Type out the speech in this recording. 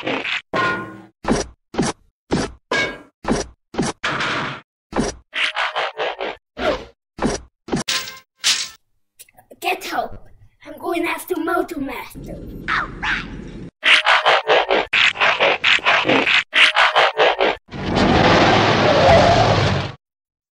Get help! I'm going after Motor Master. All right.